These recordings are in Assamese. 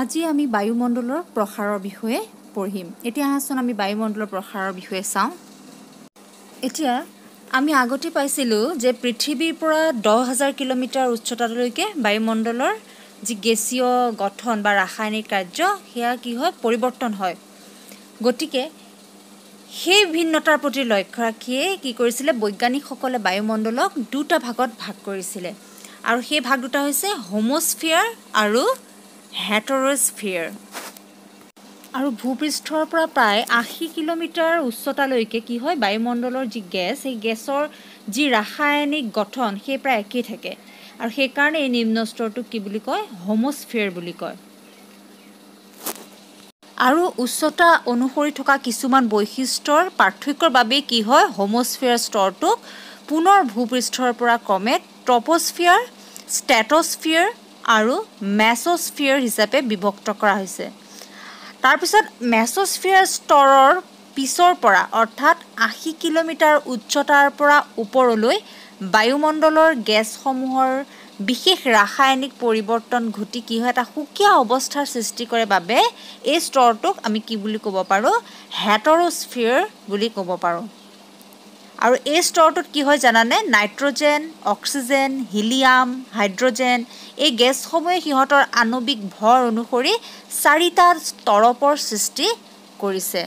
আজি আমি বায়ুমণ্ডলৰ প্ৰসাৰৰ বিষয়ে পঢ়িম। এতিয়া আহাচোন আমি বায়ুমণ্ডলৰ প্ৰসাৰৰ বিষয়ে চাওঁ। এতিয়া আমি আগতে পাইছিলোঁ যে পৃথিৱীৰ পৰা দহ হাজাৰ কিলোমিটাৰ উচ্চতালৈকে বায়ুমণ্ডলৰ যি গেছীয় গঠন বা ৰাসায়নিক কাৰ্য সেয়া কি হয়? পৰিৱৰ্তন হয়। গতিকে সেই ভিন্নতাৰ প্ৰতি লক্ষ্য ৰাখিয়ে কি কৰিছিলে? বৈজ্ঞানিকসকলে বায়ুমণ্ডলক দুটা ভাগত ভাগ কৰিছিলে। আৰু সেই ভাগ দুটা হৈছে হোমস্ফিয়াৰ আৰু হেটৰস্ফিয়াৰ। আৰু ভূপৃষ্ঠৰ পৰা প্ৰায় আশী কিলোমিটাৰ উচ্চতালৈকে কি হয় বায়ুমণ্ডলৰ যি গেছ সেই গেছৰ যি ৰাসায়নিক গঠন সেই প্ৰায় একেই থাকে। আৰু সেইকাৰণে এই নিম্ন স্তৰটোক কি বুলি কয় হোমস্ফিয়াৰ বুলি কয়। আৰু উচ্চতা অনুসৰি থকা কিছুমান বৈশিষ্ট্যৰ পাৰ্থক্যৰ বাবেই কি হয় হোমস্ফিয়াৰ স্তৰটোক পুনৰ ভূপৃষ্ঠৰ পৰা ক্ৰমে ট্ৰপস্ফিয়াৰ ষ্টেটস্ফিয়াৰ আৰু মেছস্ফিয়াৰ হিচাপে বিভক্ত কৰা হৈছে। তাৰপিছত মেছস্ফিয়াৰ স্তৰৰ পিছৰ পৰা অৰ্থাৎ আশী কিলোমিটাৰ উচ্চতাৰ পৰা ওপৰলৈ বায়ুমণ্ডলৰ গেছসমূহৰ বিশেষ ৰাসায়নিক পৰিৱৰ্তন ঘটি কি হয় এটা সুকীয়া অৱস্থাৰ সৃষ্টি কৰে বাবে এই স্তৰটোক আমি কি বুলি ক'ব পাৰোঁ? হেটৰস্ফিয়াৰ বুলি ক'ব পাৰোঁ। আৰু এই স্তৰটোত কি হয় জানানে? নাইট্ৰজেন অক্সিজেন হিলিয়াম হাইড্ৰজেন এই গেছসমূহে সিহঁতৰ আণৱিক ভৰ অনুসৰি চাৰিটা তৰপৰ সৃষ্টি কৰিছে।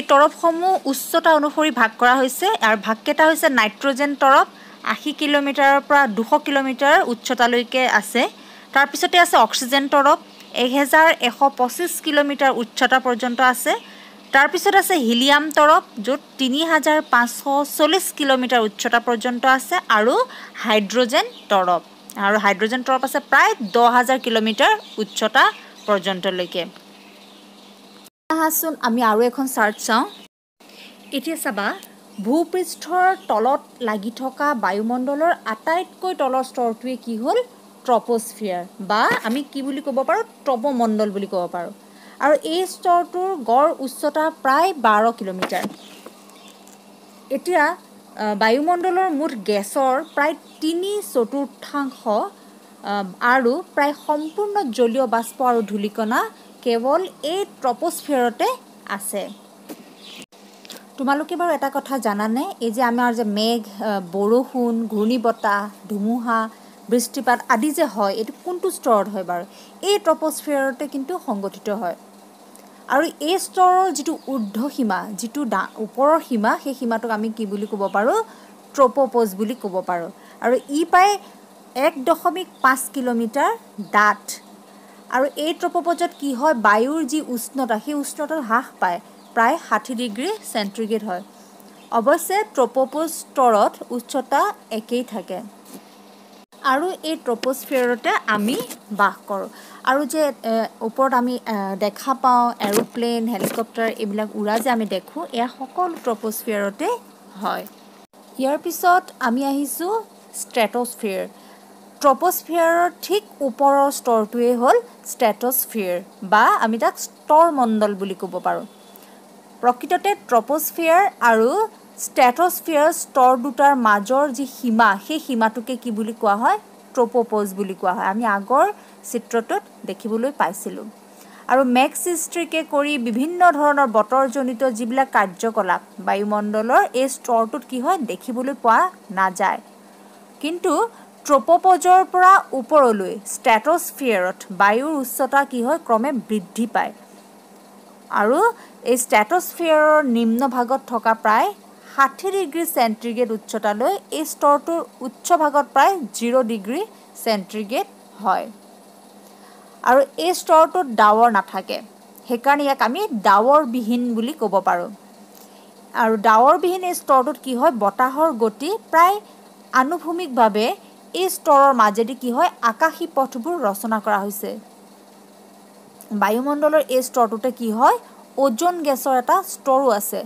এই তৰপসমূহ উচ্চতা অনুসৰি ভাগ কৰা হৈছে আৰু ভাগকেইটা হৈছে নাইট্ৰজেন তৰপ আশী কিলোমিটাৰৰ পৰা দুশ কিলোমিটাৰ উচ্চতালৈকে আছে। তাৰপিছতে আছে অক্সিজেন তৰপ এহেজাৰ এশ পঁচিছ কিলোমিটাৰ উচ্চতা পৰ্যন্ত আছে। তাৰপিছত আছে হিলিয়াম তৰপ য'ত তিনি হাজাৰ পাঁচশ চল্লিছ কিলোমিটাৰ উচ্চতা পৰ্যন্ত আছে আৰু হাইড্ৰজেন তৰপ। আৰু হাইড্ৰজেন তৰপ আছে প্ৰায় দহ হাজাৰ কিলোমিটাৰ উচ্চতা পৰ্যন্তলৈকে। আহাচোন আমি আৰু এখন চাৰ্ট চাওঁ। এতিয়া চাবা ভূপৃষ্ঠৰ তলত লাগি থকা বায়ুমণ্ডলৰ আটাইতকৈ তলৰ স্তৰটোৱে কি হ'ল? ট্ৰপস্ফিয়াৰ। বা আমি কি বুলি ক'ব পাৰোঁ? ট্ৰপমণ্ডল বুলি ক'ব পাৰোঁ। আৰু এই স্তৰটোৰ গড় উচ্চতা প্ৰায় বাৰ কিলোমিটাৰ। এতিয়া বায়ুমণ্ডলৰ মুঠ গেছৰ প্ৰায় তিনি চতুৰ্থাংশ আৰু প্ৰায় সম্পূৰ্ণ জলীয় বাষ্প আৰু ধূলিকণা কেৱল এই ট্ৰপস্ফিয়াৰতে আছে। তোমালোকে বাৰু এটা কথা জানানে? এই যে আমাৰ যে মেঘ বৰষুণ ঘূৰ্ণী বতাহ ধুমুহা বৃষ্টিপাত আদি যে হয় এইটো কোনটো স্তৰত হয় বাৰু? এই ট্ৰপস্ফিয়াৰতে কিন্তু সংগঠিত হয়। আৰু এই স্তৰৰ যিটো ঊৰ্ধ সীমা যিটো দা ওপৰৰ সীমা সেই সীমাটোক আমি কি বুলি ক'ব পাৰোঁ? ট্ৰপ'প'জ বুলি ক'ব পাৰোঁ। আৰু ই প্ৰায় এক দশমিক পাঁচ কিলোমিটাৰ ডাঠ। আৰু এই ট্ৰপ'প'জত কি হয়? বায়ুৰ যি উষ্ণতা সেই উষ্ণতা হ্ৰাস পায়। প্ৰায় ষাঠি ডিগ্ৰী চেণ্টিগ্ৰেড হয়। অৱশ্যে ট্ৰপ'প'জ স্তৰত উচ্চতা একেই থাকে। আৰু এই ট্ৰপ'স্ফিয়াৰতে আমি বাস কৰোঁ। আৰু যে ওপৰত আমি দেখা পাওঁ এৰোপ্লেন হেলিকপ্টাৰ এইবিলাক উৰা যে আমি দেখোঁ এয়া সকলো ট্ৰপ'স্ফিয়াৰতে হয়। ইয়াৰ পিছত আমি আহিছোঁ ষ্ট্ৰেটস্ফিয়াৰ ট্ৰপ'স্ফিয়াৰৰ ঠিক ওপৰৰ স্তৰটোৱেই হ'ল ষ্টেটস্ফিয়াৰ বা আমি তাক স্তৰমণ্ডল বুলি ক'ব পাৰোঁ। প্ৰকৃততে ট্ৰপ'স্ফিয়াৰ আৰু ষ্টেটস্ফিয়াৰ স্তৰ দুটাৰ মাজৰ যি সীমা সেই সীমাটোকে কি বুলি কোৱা হয়? ট্ৰপ'প'জ বুলি কোৱা হয়। আমি আগৰ চিত্ৰটোত দেখিবলৈ পাইছিলোঁ। আৰু মেঘ সৃষ্টিকে কৰি বিভিন্ন ধৰণৰ বতৰজনিত যিবিলাক কাৰ্যকলাপ বায়ুমণ্ডলৰ এই স্তৰটোত কি হয় দেখিবলৈ পোৱা নাযায়। কিন্তু ট্ৰপ'পজৰ পৰা ওপৰলৈ ষ্টেটস্ফিয়াৰত বায়ুৰ উচ্চতা কি হয় ক্ৰমে বৃদ্ধি পায়। আৰু এই ষ্টেটস্ফিয়াৰৰ নিম্ন ভাগত থকা প্ৰায় ষাঠি ডিগ্ৰী চেণ্টিগ্ৰেড উচ্চতালৈ এই স্তৰটোৰ উচ্চ ভাগত প্ৰায় জিৰ' ডিগ্ৰী চেণ্টিগ্ৰেড হয়। আৰু এই স্তৰটোত ডাৱৰ নাথাকে। সেইকাৰণে ইয়াক আমি ডাৱৰবিহীন বুলি ক'ব পাৰোঁ। আৰু ডাৱৰবিহীন এই স্তৰটোত কি হয়? বতাহৰ গতি প্ৰায় আনুভূমিকভাৱে এই স্তৰৰ মাজেদি কি হয়? আকাশী পথবোৰ ৰচনা কৰা হৈছে। বায়ুমণ্ডলৰ এই স্তৰটোতে কি হয়? অ'জন গেছৰ এটা স্তৰো আছে।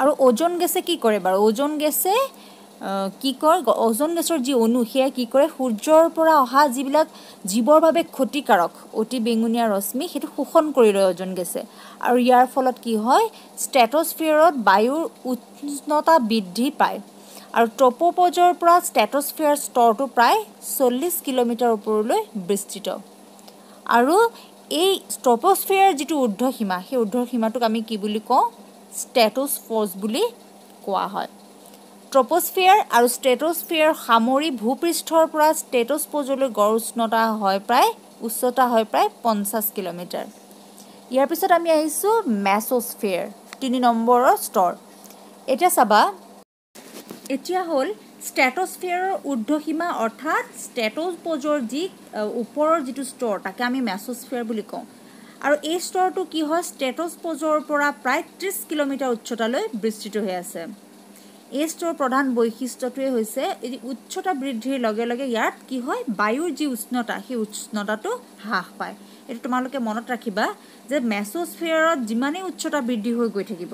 আৰু অ'জন গেছে কি কৰে বাৰু? অ'জন গেছে কি কয়? অ'জন গেছৰ যি অণু সেয়া কি কৰে? সূৰ্যৰ পৰা অহা যিবিলাক জীৱৰ বাবে ক্ষতিকাৰক অতি বেঙুনীয়া ৰশ্মি সেইটো শোষণ কৰি লয় অ'জন গেছে। আৰু ইয়াৰ ফলত কি হয়? ষ্টেটস্ফিয়াৰত বায়ুৰ উষ্ণতা বৃদ্ধি পায়। আৰু ট্ৰপ'পজৰ পৰা ষ্টেটছফেয়াৰ স্তৰটো প্ৰায় চল্লিছ কিলোমিটাৰ ওপৰলৈ বিস্তৃত। আৰু এই ট্ৰপ'স্ফেয়াৰ যিটো ঊৰ্ধসীমা সেই ঊৰ্ধসীমাটোক আমি কি বুলি কওঁ? ষ্টেটছফ'জ বুলি কোৱা হয়। ট্ৰপ'স্ফিয়াৰ আৰু ষ্টেটছফিয়াৰ সামৰি ভূপৃষ্ঠৰ পৰা ষ্টেটছপ'জলৈ গড় উষ্ণতা হয় প্ৰায় উচ্চতা হয় প্ৰায় পঞ্চাছ কিলোমিটাৰ। ইয়াৰ পিছত আমি আহিছোঁ মেছ'স্ফিয়াৰ তিনি নম্বৰৰ স্তৰ। এতিয়া চাবা এতিয়া হ'ল ষ্টেটছফিয়াৰৰ ঊৰ্ধসীমা অৰ্থাৎ ষ্টেটছপ'জৰ যি ওপৰৰ যিটো স্তৰ তাকে আমি মেছ'স্ফিয়াৰ বুলি কওঁ। আৰু এই স্তৰটো কি হয় ষ্টেটছপ'জৰ পৰা প্ৰায় ত্ৰিছ কিলোমিটাৰ উচ্চতালৈ বিস্তৃত হৈ আছে। এই ষ্ট'ৰ প্ৰধান বৈশিষ্ট্যটোৱে হৈছে এই উচ্চতা বৃদ্ধিৰ লগে লগে ইয়াত কি হয় বায়ুৰ যি উষ্ণতা সেই উষ্ণতাটো হ্ৰাস পায়। এইটো তোমালোকে মনত ৰাখিবা যে মেছ'স্ফিয়াৰত যিমানেই উচ্চতা বৃদ্ধি হৈ গৈ থাকিব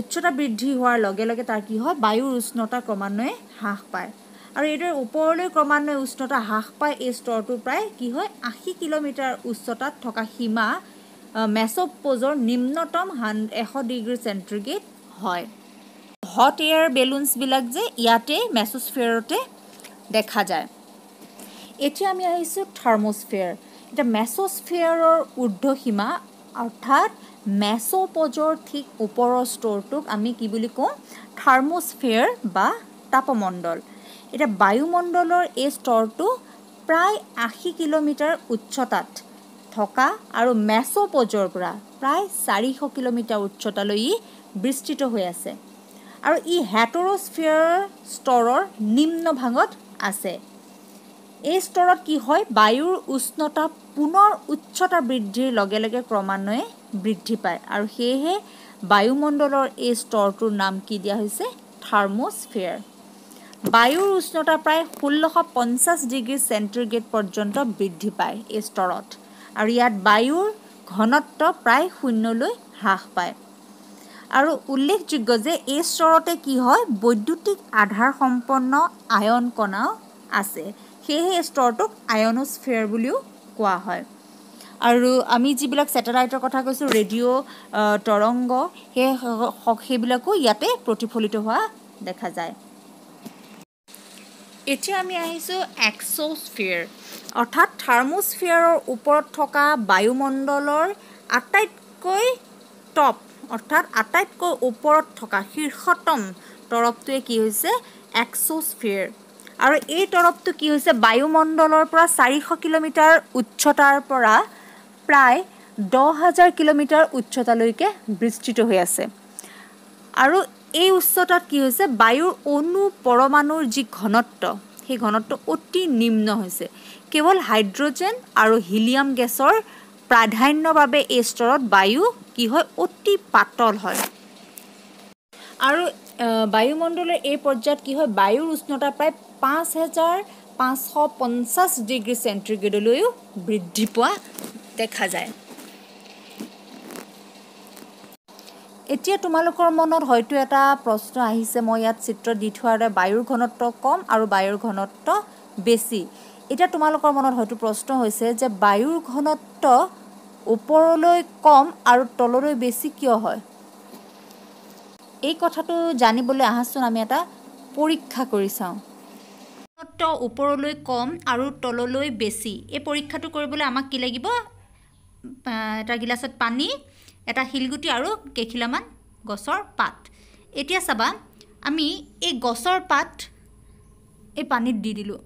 উচ্চতা বৃদ্ধি হোৱাৰ লগে লগে তাৰ কি হয় বায়ুৰ উষ্ণতা ক্ৰমান্বয়ে হ্ৰাস পায়। আৰু এইদৰে ওপৰলৈ ক্ৰমান্বয়ে উষ্ণতা হ্ৰাস পায়। এই স্তৰটো প্ৰায় কি হয়? আশী কিলোমিটাৰ উচ্চতাত থকা সীমা মেছ'প'জৰ নিম্নতম হান এশ ডিগ্ৰী চেণ্টিগ্ৰেড হয়। হট এয়াৰ বেলুনছবিলাক যে ইয়াতে মেছ'স্ফিয়াৰতে দেখা যায়। এতিয়া আমি আহিছোঁ থাৰ্মস্ফিয়াৰ। এতিয়া মেছ'স্ফিয়াৰৰ ঊৰ্ধসীমা অৰ্থাৎ মেছ'পজৰ ঠিক ওপৰৰ ষ্ট'ৰটোক আমি কি বুলি কওঁ? থাৰ্মস্ফিয়াৰ বা তাপমণ্ডল। এতিয়া বায়ুমণ্ডলৰ এই স্তৰটো প্ৰায় আশী কিলোমিটাৰ উচ্চতাত থকা আৰু মেছ'পজৰ পৰা প্ৰায় চাৰিশ কিলোমিটাৰ উচ্চতালৈ ই বিস্তৃত হৈ আছে। আৰু ই হেটৰস্ফিয়াৰ স্তৰৰ নিম্ন ভাগত আছে। এই স্তৰত কি হয়? বায়ুৰ উষ্ণতা পুনৰ উচ্চতা বৃদ্ধিৰ লগে লগে ক্ৰমান্বয়ে বৃদ্ধি পায়। আৰু সেয়েহে বায়ুমণ্ডলৰ এই স্তৰটোৰ নাম কি দিয়া হৈছে? থাৰ্মস্ফিয়াৰ। বায়ুৰ উষ্ণতা প্ৰায় ষোল্লশ পঞ্চাছ ডিগ্ৰী চেণ্টিগ্ৰেড পৰ্যন্ত বৃদ্ধি পায় এই স্তৰত। আৰু ইয়াত বায়ুৰ ঘনত্ব প্ৰায় শূন্যলৈ হ্ৰাস পায়। আৰু উল্লেখযোগ্য যে এই স্তৰতে কি হয় বৈদ্যুতিক আধাৰ সম্পন্ন আয়ন কণাও আছে। সেয়েহে এই স্তৰটোক আয়নস্ফেয়াৰ বুলিও কোৱা হয়। আৰু আমি যিবিলাক ছেটেলাইটৰ কথা কৈছোঁ ৰেডিঅ' তৰংগ সেই সেইবিলাকো ইয়াতে প্ৰতিফলিত হোৱা দেখা যায়। এতিয়া আমি আহিছোঁ এক্স'স্ফিয়াৰ অৰ্থাৎ থাৰ্মোস্ফিয়াৰৰ ওপৰত থকা বায়ুমণ্ডলৰ আটাইতকৈ টপ অৰ্থাৎ আটাইতকৈ ওপৰত থকা শীৰ্ষতম তৰপটোৱে কি হৈছে? এক্স'স্ফিয়াৰ আৰু এই তৰপটো কি হৈছে? বায়ুমণ্ডলৰ পৰা চাৰিশ কিলোমিটাৰ উচ্চতাৰ পৰা প্ৰায় দহ হাজাৰ কিলোমিটাৰ উচ্চতালৈকে বিস্তৃত হৈ আছে। আৰু এই উচ্চতাত কি হৈছে? বায়ুৰ অণু পৰমাণুৰ যি ঘনত্ব সেই ঘনত্ব অতি নিম্ন হৈছে। কেৱল হাইড্ৰজেন আৰু হিলিয়াম গেছৰ প্ৰাধান্যৰ বাবে এই স্তৰত বায়ু কি হয়? অতি পাতল হয়। আৰু বায়ুমণ্ডলৰ এই পৰ্যায়ত কি হয়? বায়ুৰ উষ্ণতা প্ৰায় পাঁচ হেজাৰ পাঁচশ পঞ্চাছ ডিগ্ৰী চেণ্টিগ্ৰেডলৈও বৃদ্ধি পোৱা দেখা যায়। এতিয়া তোমালোকৰ মনত হয়তো এটা প্ৰশ্ন আহিছে মই ইয়াত চিত্ৰ দি থোৱাৰ দৰে বায়ুৰ ঘনত্ব কম আৰু বায়ুৰ ঘনত্ব বেছি। এতিয়া তোমালোকৰ মনত হয়তো প্ৰশ্ন হৈছে যে বায়ুৰ ঘনত্ব ওপৰলৈ কম আৰু তললৈ বেছি কিয় হয়? এই কথাটো জানিবলৈ আহাচোন আমি এটা পৰীক্ষা কৰি চাওঁ। ঘনত্ব ওপৰলৈ কম আৰু তললৈ বেছি। এই পৰীক্ষাটো কৰিবলৈ আমাক কি লাগিব? এটা গিলাচত পানী এটা শিলগুটি আৰু কেইখিলামান গছৰ পাত। এতিয়া চাবা আমি এই গছৰ পাত এই পানীত দি দিলোঁ।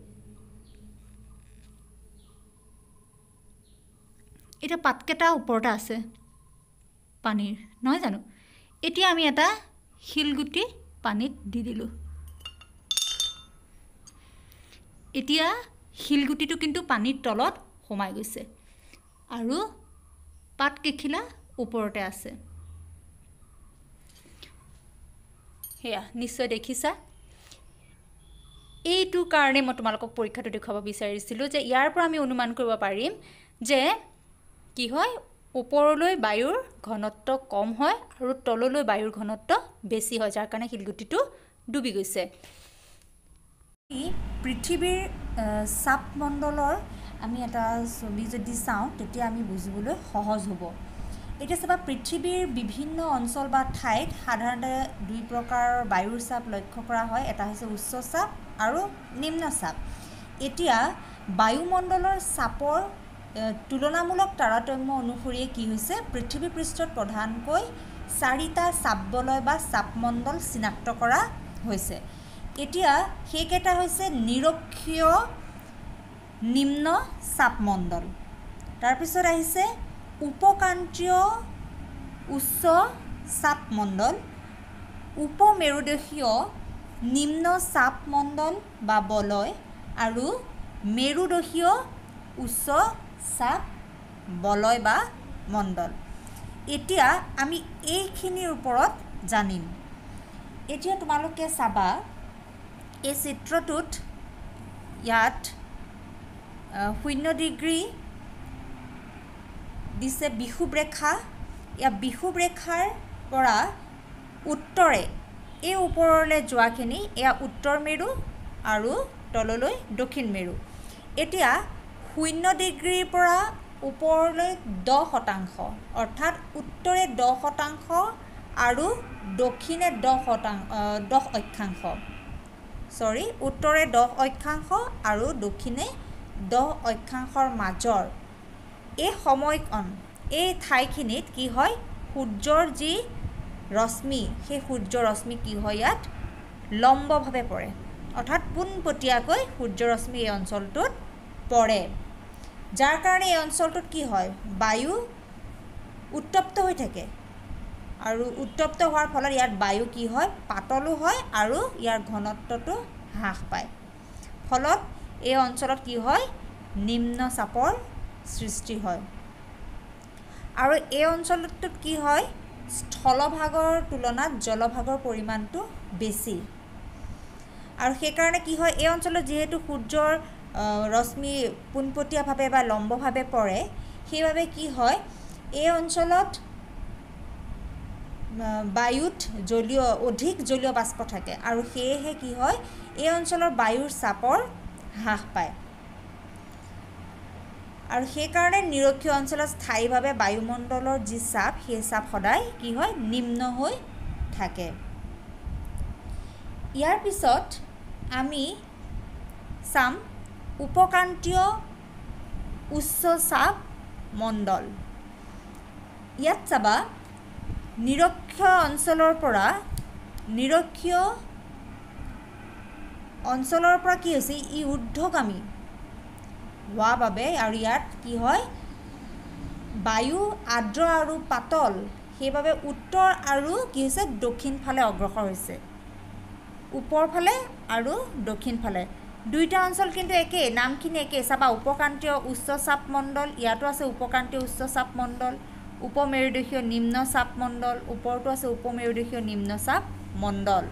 এতিয়া পাতকেইটা ওপৰতে আছে পানীৰ নহয় জানো? এতিয়া আমি এটা শিলগুটি পানীত দি দিলোঁ। এতিয়া শিলগুটিটো কিন্তু পানীৰ তলত সোমাই গৈছে। আৰু পাতকেইখিলা ওপৰতে আছে। সেয়া নিশ্চয় দেখিছা। এইটো কাৰণে মই তোমালোকক পৰীক্ষাটো দেখুৱাব বিচাৰিছিলোঁ যে ইয়াৰ পৰা আমি অনুমান কৰিব পাৰিম যে কি হয় ওপৰলৈ বায়ুৰ ঘনত্ব কম হয় আৰু তললৈ বায়ুৰ ঘনত্ব বেছি হয় যাৰ কাৰণে শিলগুটিটো ডুবি গৈছে। পৃথিৱীৰ চাপমণ্ডলৰ আমি এটা ছবি যদি চাওঁ তেতিয়া আমি বুজিবলৈ সহজ হ'ব। এতিয়া চাবা পৃথিৱীৰ বিভিন্ন অঞ্চল বা ঠাইত সাধাৰণতে দুই প্ৰকাৰৰ বায়ুৰ চাপ লক্ষ্য কৰা হয়। এটা হৈছে উচ্চ চাপ আৰু নিম্ন চাপ। এতিয়া বায়ুমণ্ডলৰ চাপৰ তুলনামূলক তাৰতম্য অনুসৰিয়ে কি হৈছে? পৃথিৱী পৃষ্ঠত প্ৰধানকৈ চাৰিটা চাপ বলয় বা চাপমণ্ডল চিনাক্ত কৰা হৈছে। এতিয়া সেইকেইটা হৈছে নিৰক্ষীয় নিম্ন চাপমণ্ডল। তাৰপিছত আহিছে উপক্ৰান্তীয় উচ্চ চাপমণ্ডল উপমেৰুদেশীয় নিম্ন চাপমণ্ডল বা বলয় আৰু মেৰুদশীয় উচ্চ চাপ বলয় বা মণ্ডল। এতিয়া আমি এইখিনিৰ ওপৰত জানিম। এতিয়া তোমালোকে চাবা এই চিত্ৰটোত ইয়াত শূন্য ডিগ্ৰী দিছে ইয়াৰ বিষুৱ ৰেখাৰ পৰা উত্তৰে এই ওপৰলৈ যোৱাখিনি এয়া উত্তৰ মেৰু আৰু তললৈ দক্ষিণ মেৰু এতিয়া শূন্য ডিগ্ৰীৰ পৰা ওপৰলৈ দহ শতাংশ অৰ্থাৎ উত্তৰে দহ শতাংশ আৰু দক্ষিণে দহ শতাংশ দহ অক্ষাংশ। চৰি উত্তৰে দহ অক্ষাংশ আৰু দক্ষিণে দহ অক্ষাংশৰ মাজৰ এই সময়কণ এই ঠাইখিনিত কি হয়? সূৰ্যৰ যি ৰশ্মি সেই সূৰ্য ৰশ্মি কি হয় ইয়াত? লম্বভাৱে পৰে। অৰ্থাৎ পোনপটীয়াকৈ সূৰ্য ৰশ্মি এই অঞ্চলটোত পৰে। যাৰ কাৰণে এই অঞ্চলটোত কি হয়? বায়ু উত্তপ্ত হৈ থাকে। আৰু উত্তপ্ত হোৱাৰ ফলত ইয়াত বায়ু কি হয়? পাতলো হয় আৰু ইয়াৰ ঘনত্বটো হ্ৰাস পায়। ফলত এই অঞ্চলত কি হয়? নিম্ন চাপৰ সৃষ্টি হয়। আৰু এই অঞ্চলটোত কি হয়? স্থলভাগৰ তুলনাত জলভাগৰ পৰিমাণটো বেছি। আৰু সেইকাৰণে কি হয়? এই অঞ্চলত যিহেতু সূৰ্যৰ ৰশ্মি পোনপটীয়াভাৱে বা লম্বভাৱে পৰে সেইবাবে কি হয়? এই অঞ্চলত বায়ুত জলীয় অধিক জলীয় বাষ্প থাকে। আৰু সেয়েহে কি হয়? এই অঞ্চলৰ বায়ুৰ চাপৰ হ্ৰাস পায়। আৰু সেইকাৰণে নিৰক্ষীয় অঞ্চলত স্থায়ীভাৱে বায়ুমণ্ডলৰ যি চাপ সেই চাপ সদায় কি হয়? নিম্ন হৈ থাকে। ইয়াৰ পিছত আমি চাম উপক্ৰান্তীয় উচ্চ চাপ মণ্ডল। ইয়াত চাবা নিৰক্ষীয় অঞ্চলৰ পৰা নিৰক্ষীয় অঞ্চলৰ পৰা কি হৈছে? ই ঊৰ্ধগামী হোৱা বাবে আৰু ইয়াত কি হয়? বায়ু আৰ্দ্ৰ আৰু পাতল। সেইবাবে উত্তৰ আৰু কি হৈছে? দক্ষিণ ফালে অগ্ৰসৰ হৈছে। ওপৰ ফালে আৰু দক্ষিণ ফালে। দুইটা অঞ্চল কিন্তু একেই নামখিনি একেই। চাবা উপক্ৰান্তীয় চাপমণ্ডল ইয়াতো আছে উপক্ৰান্তীয় উচ্চ চাপমণ্ডল উপমেৰুদেশীয় নিম্ন চাপমণ্ডল ওপৰতো আছে উপমেৰুদেশীয় নিম্ন চাপ মণ্ডল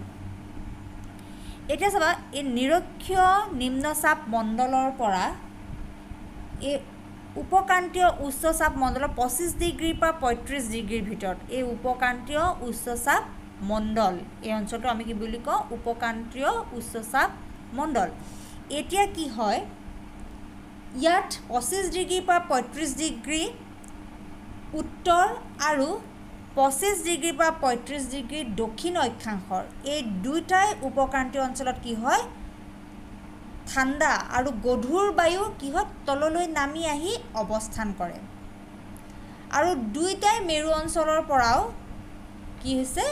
এতিয়া চাবা এই নিৰক্ষীয় নিম্ন চাপ মণ্ডলৰ পৰা এই উপক্ৰান্তীয় উচ্চ চাপ মণ্ডলৰ পঁচিছ ডিগ্ৰীৰ পৰা পঁয়ত্ৰিছ ডিগ্ৰীৰ ভিতৰত। এই উপক্ৰান্তীয় উচ্চ চাপ মণ্ডল এই অঞ্চলটো আমি কি বুলি কওঁ? উপক্ৰান্তীয় উচ্চ চাপ মণ্ডল। এতিয়া কি হয়? ইয়াত পঁচিছ ডিগ্ৰীৰ পৰা পঁয়ত্ৰিছ ডিগ্ৰী উত্তৰ আৰু পঁচিছ ডিগ্ৰীৰ পৰা পঁয়ত্ৰিছ ডিগ্ৰী দক্ষিণ অক্ষাংশৰ। এই দুয়োটাই উপক্ৰান্তীয় অঞ্চলত কি হয়? ঠাণ্ডা আৰু গধুৰ বায়ু কি হয় তললৈ নামি আহি অৱস্থান কৰে। আৰু দুয়োটাই মেৰু অঞ্চলৰ পৰাও কি হৈছে?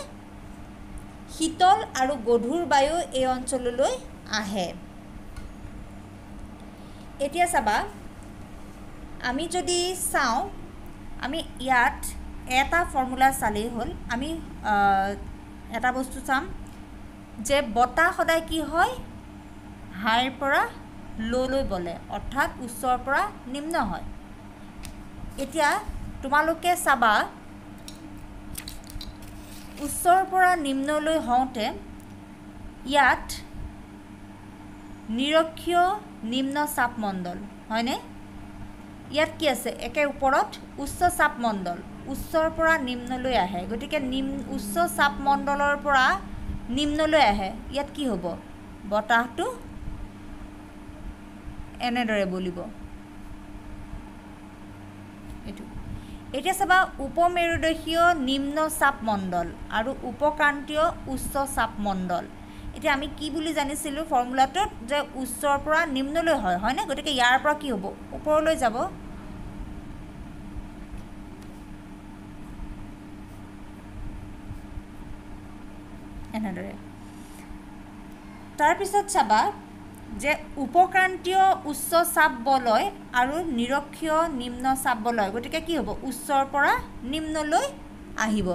শীতল আৰু গধুৰ বায়ু এই অঞ্চললৈ আহে। এতিয়া চাবা আমি যদি চাওঁ আমি ইয়াত এটা ফৰ্মুলা চালেই হ'ল। আমি এটা বস্তু চাম যে বতাহ সদায় কি হয়? হাইৰ পৰা ল'লৈ বলে অৰ্থাৎ উচ্চৰ পৰা নিম্ন হয়। এতিয়া তোমালোকে চাবা উচ্চৰ পৰা নিম্নলৈ হওঁতে ইয়াত নিৰক্ষীয় নিম্ন চাপমণ্ডল হয়নে? ইয়াত কি আছে? একে ওপৰত উচ্চ চাপমণ্ডল উচ্চৰ পৰা নিম্নলৈ আহে। গতিকে নিম উচ্চ চাপমণ্ডলৰ পৰা নিম্নলৈ আহে। ইয়াত কি হ'ব? বতাহটো এনেদৰে বলিব। এইটো। এতিয়া চাবা উপমেৰুদেশীয় নিম্ন চাপ মণ্ডল আৰু উপক্ৰান্তীয় উচ্চ চাপ মণ্ডল এতিয়া আমি কি বুলি জানিছিলোঁ ফৰ্মুলাটোত যে উচ্চৰ পৰা নিম্নলৈ হয় হয়নে? গতিকে ইয়াৰ পৰা কি হ'ব? ওপৰলৈ যাব। এনেদৰে। তাৰপিছত চাবা যে উপক্ৰান্তীয় উচ্চ চাপ বলয় আৰু নিৰক্ষীয় নিম্ন চাপ বলয়। গতিকে কি হ'ব? উচ্চৰ পৰা নিম্নলৈ আহিব।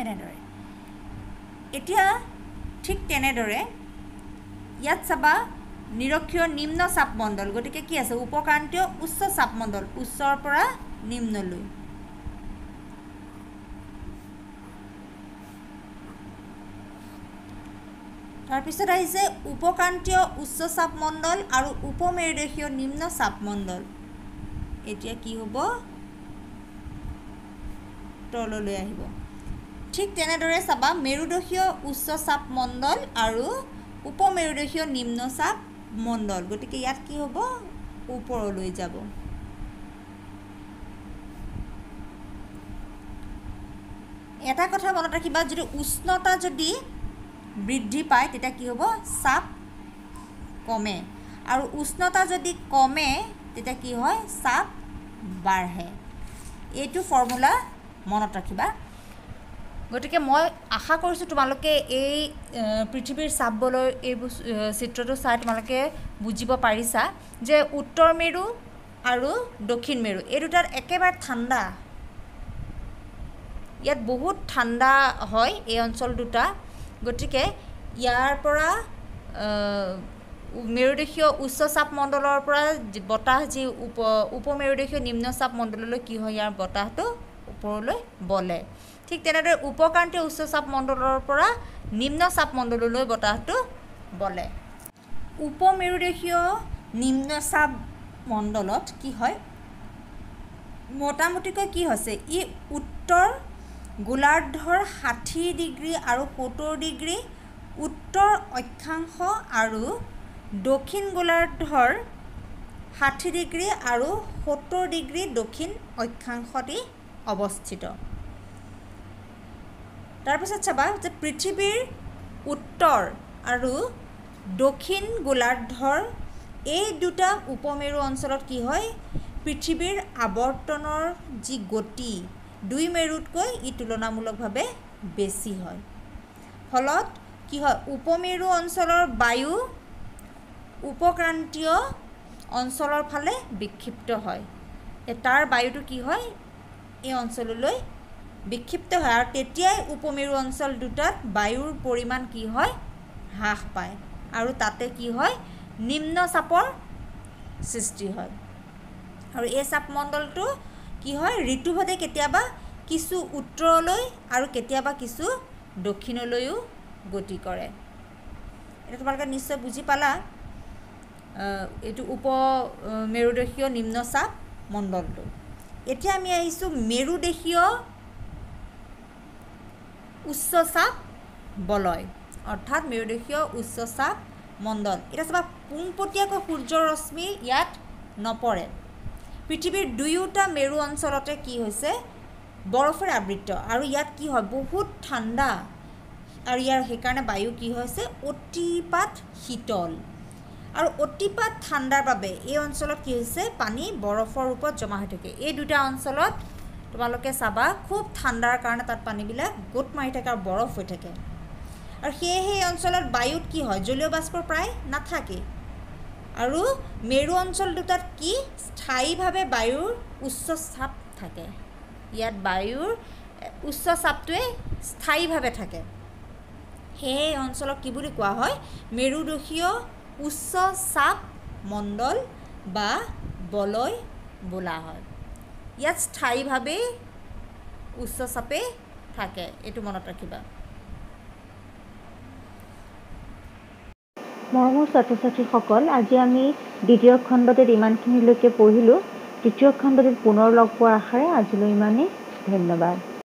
এনেদৰে। এতিয়া ঠিক তেনেদৰে ইয়াত চাবা নিৰক্ষীয় নিম্ন চাপমণ্ডল। গতিকে কি আছে? উপক্ৰান্তীয় উচ্চ চাপমণ্ডল উচ্চৰ পৰা নিম্নলৈ। তাৰপিছত আহিছে উপক্ৰান্তীয় উচ্চ চাপমণ্ডল আৰু উপমেৰুদেশীয় নিম্ন চাপমণ্ডল। এতিয়া কি হ'ব? তললৈ আহিব। ঠিক তেনেদৰে চাবা মেৰুদশীয় উচ্চ চাপ মণ্ডল আৰু উপমেৰুদশীয় নিম্ন চাপ মণ্ডল গতিকে ইয়াত কি হ'ব? ওপৰলৈ যাব। এটা কথা মনত ৰাখিবা যদি উষ্ণতা যদি বৃদ্ধি পায় তেতিয়া কি হ'ব? চাপ কমে। আৰু উষ্ণতা যদি কমে তেতিয়া কি হয়? চাপ বাঢ়ে। এইটো ফৰ্মুলা মনত ৰাখিবা। গতিকে মই আশা কৰিছোঁ তোমালোকে এই পৃথিৱীৰ চাপবলৈ এই চিত্ৰটো চাই তোমালোকে বুজিব পাৰিছা যে উত্তৰ মেৰু আৰু দক্ষিণ মেৰু এই দুটাত একেবাৰে ঠাণ্ডা। ইয়াত বহুত ঠাণ্ডা হয় এই অঞ্চল দুটা। গতিকে ইয়াৰ পৰা মেৰুদেশীয় উচ্চ চাপ মণ্ডলৰ পৰা বতাহ যি উপ উপমেৰুদেশীয় নিম্ন চাপ মণ্ডললৈ কি হয় ইয়াৰ বতাহটো ওপৰলৈ বলে। ঠিক তেনেদৰে উপক্ৰান্তীয় উচ্চ চাপ মণ্ডলৰ পৰা নিম্ন চাপ মণ্ডললৈ বতাহটো বলে। উপমেৰুদেশীয় নিম্ন চাপ মণ্ডলত কি হয়? মোটামুটিকৈ কি হৈছে? ই উত্তৰ গোলাৰ্ধৰ ষাঠি ডিগ্ৰী আৰু সত্তৰ ডিগ্ৰী উত্তৰ অক্ষাংশ আৰু দক্ষিণ গোলাৰ্ধৰ ষাঠি ডিগ্ৰী আৰু সত্তৰ ডিগ্ৰী দক্ষিণ অক্ষাংশতেই অৱস্থিত। তাৰপিছত চাবা যে পৃথিৱীৰ উত্তৰ আৰু দক্ষিণ গোলাৰ্ধৰ এই দুটা উপমেৰু অঞ্চলত কি হয়? পৃথিৱীৰ আৱৰ্তনৰ যি গতি দুই মেৰুতকৈ ই তুলনামূলকভাৱে বেছি হয়। ফলত কি হয়? উপমেৰু অঞ্চলৰ বায়ু উপক্ৰান্তীয় অঞ্চলৰ ফালে বিক্ষিপ্ত হয়। তাৰ বায়ুটো কি হয়? এই অঞ্চললৈ বিক্ষিপ্ত হয়। আৰু তেতিয়াই উপমেৰু অঞ্চল দুটাত বায়ুৰ পৰিমাণ কি হয়? হ্ৰাস পায়। আৰু তাতে কি হয়? নিম্ন চাপৰ সৃষ্টি হয়। আৰু এই চাপমণ্ডলটো কি হয় ঋতুভেদে কেতিয়াবা কিছু উত্তৰলৈ আৰু কেতিয়াবা কিছু দক্ষিণলৈও গতি কৰে। এতিয়া তোমালোকে নিশ্চয় বুজি পালা এইটো উপ মেৰুদেশীয় নিম্ন চাপ মণ্ডলটো। এতিয়া আমি আহিছোঁ মেৰুদেশীয় উচ্চ চাপ বলয় অৰ্থাৎ মেৰুদেশীয় উচ্চ চাপ মণ্ডল। এতিয়া চাবা পোনপটীয়াকৈ সূৰ্যৰ ৰশ্মি ইয়াত নপৰে। পৃথিৱীৰ দুয়োটা মেৰু অঞ্চলতে কি হৈছে? বৰফেৰে আবৃত। আৰু ইয়াত কি হয়? বহুত ঠাণ্ডা। আৰু ইয়াৰ সেইকাৰণে বায়ু কি হৈছে? অতিপাত শীতল। আৰু অতিপাত ঠাণ্ডাৰ বাবে এই অঞ্চলত কি হৈছে? পানী বৰফৰ ৰূপত জমা হৈ থাকে। এই দুটা অঞ্চলত তোমালোকে চাবা খুব ঠাণ্ডাৰ কাৰণে তাত পানীবিলাক গোট মাৰি থাকে আৰু বৰফ হৈ থাকে। আৰু সেয়েহে এই অঞ্চলত বায়ুত কি হয়? জলীয় বাষ্প প্ৰায় নাথাকে আৰু মেৰু অঞ্চল দুটাত কি? স্থায়ীভাৱে বায়ুৰ উচ্চ চাপ থাকে। ইয়াত বায়ুৰ উচ্চ চাপটোৱে স্থায়ীভাৱে থাকে। সেই অঞ্চলক কি বুলি কোৱা হয়? মেৰুদশীয় উচ্চ চাপ মণ্ডল বা বলয় বোলা হয়। ইয়াত স্থায়ীভাৱেই উচ্চ চাপেই থাকে এইটো মনত ৰাখিবা। মৰমৰ ছাত্ৰ ছাত্ৰীসকল আজি আমি দ্বিতীয় খণ্ডটোত ইমানখিনিলৈকে পঢ়িলোঁ। তৃতীয় খণ্ডটোত পুনৰ লগ পোৱাৰ আশাৰে আজিলৈ ইমানেই। ধন্যবাদ।